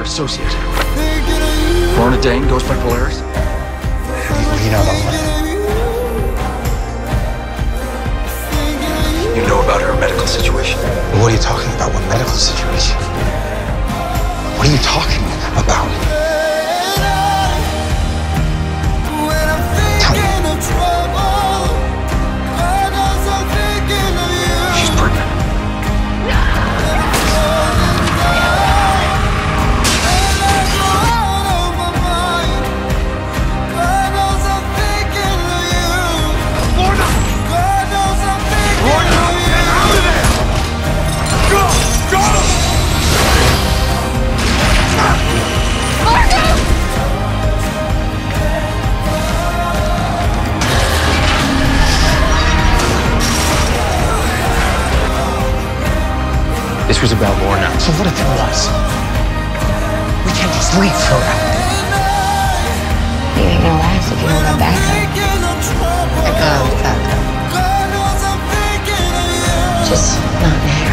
her associate. Lorna Dane goes by Polaris. You know about Lorna? You know about her medical situation. What are you talking about? What medical situation? What are you talking about? This was about Lorna. So what if it was? We can't just leave her. You ain't gonna last if you don't got backup. I got backup. Just not there.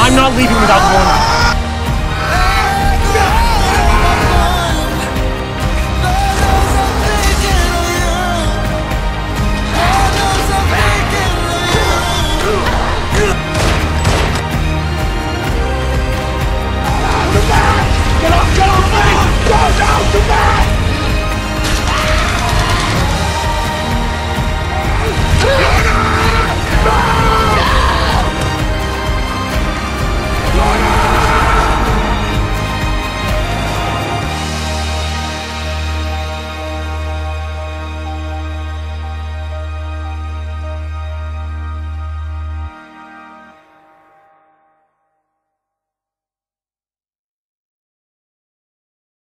I'm not leaving without Lorna.